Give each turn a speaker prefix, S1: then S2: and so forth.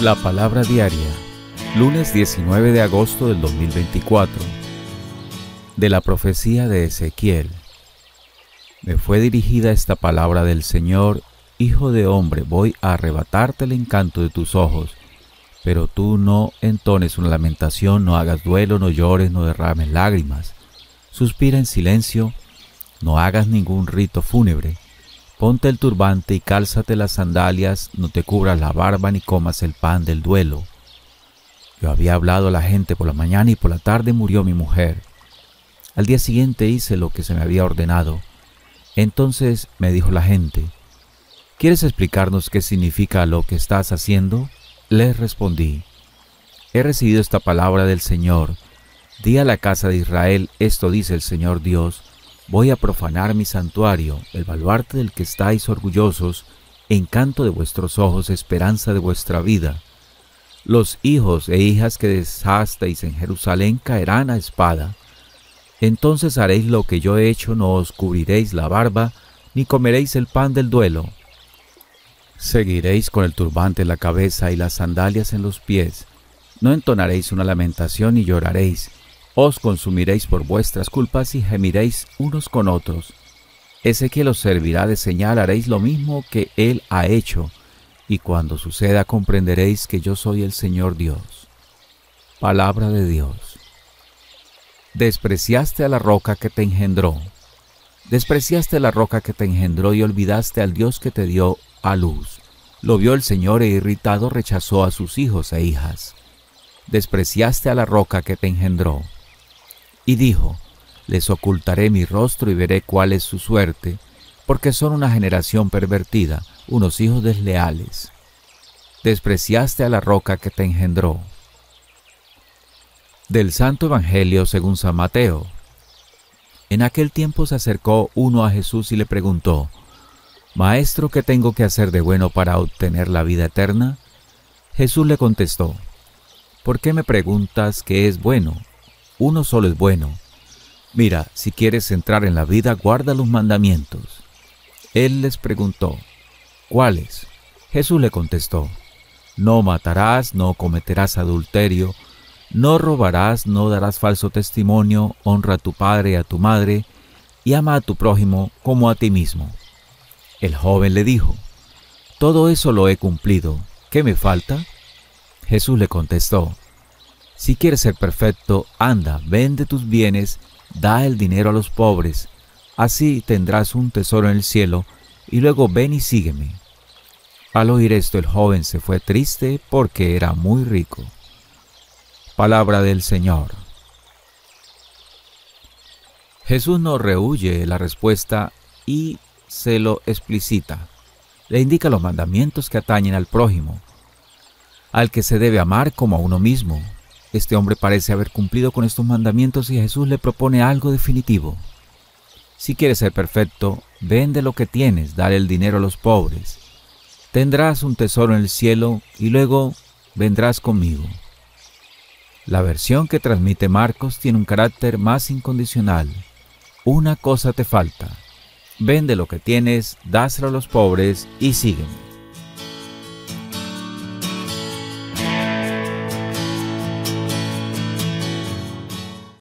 S1: La palabra diaria, lunes 19 de agosto del 2024, de la profecía de Ezequiel. Me fue dirigida esta palabra del Señor, Hijo de hombre, voy a arrebatarte el encanto de tus ojos, pero tú no entones una lamentación, no hagas duelo, no llores, no derrames lágrimas. Suspira en silencio, no hagas ningún rito fúnebre Ponte el turbante y cálzate las sandalias, no te cubras la barba ni comas el pan del duelo. Yo había hablado a la gente por la mañana y por la tarde murió mi mujer. Al día siguiente hice lo que se me había ordenado. Entonces me dijo la gente, ¿quieres explicarnos qué significa lo que estás haciendo? Les respondí, he recibido esta palabra del Señor. Di a la casa de Israel, esto dice el Señor Dios, Voy a profanar mi santuario, el baluarte del que estáis orgullosos, encanto de vuestros ojos, esperanza de vuestra vida. Los hijos e hijas que deshasteis en Jerusalén caerán a espada. Entonces haréis lo que yo he hecho, no os cubriréis la barba, ni comeréis el pan del duelo. Seguiréis con el turbante en la cabeza y las sandalias en los pies. No entonaréis una lamentación ni lloraréis, os consumiréis por vuestras culpas y gemiréis unos con otros. Ese que los servirá de señal haréis lo mismo que él ha hecho, y cuando suceda comprenderéis que yo soy el Señor Dios. Palabra de Dios. Despreciaste a la roca que te engendró. Despreciaste la roca que te engendró y olvidaste al Dios que te dio a luz. Lo vio el Señor e irritado rechazó a sus hijos e hijas. Despreciaste a la roca que te engendró y dijo, Les ocultaré mi rostro y veré cuál es su suerte, porque son una generación pervertida, unos hijos desleales. Despreciaste a la roca que te engendró. Del Santo Evangelio según San Mateo. En aquel tiempo se acercó uno a Jesús y le preguntó, Maestro, ¿qué tengo que hacer de bueno para obtener la vida eterna? Jesús le contestó, ¿por qué me preguntas qué es bueno? Uno solo es bueno. Mira, si quieres entrar en la vida, guarda los mandamientos. Él les preguntó, ¿cuáles? Jesús le contestó, no matarás, no cometerás adulterio, no robarás, no darás falso testimonio, honra a tu padre y a tu madre, y ama a tu prójimo como a ti mismo. El joven le dijo, Todo eso lo he cumplido, ¿qué me falta? Jesús le contestó, si quieres ser perfecto, anda, vende tus bienes, da el dinero a los pobres, así tendrás un tesoro en el cielo, y luego ven y sígueme. Al oír esto el joven se fue triste porque era muy rico. Palabra del Señor. Jesús no rehuye la respuesta y se lo explicita. Le indica los mandamientos que atañen al prójimo, al que se debe amar como a uno mismo, este hombre parece haber cumplido con estos mandamientos y Jesús le propone algo definitivo. Si quieres ser perfecto, vende lo que tienes, dale el dinero a los pobres. Tendrás un tesoro en el cielo y luego vendrás conmigo. La versión que transmite Marcos tiene un carácter más incondicional. Una cosa te falta. Vende lo que tienes, dáselo a los pobres y sígueme.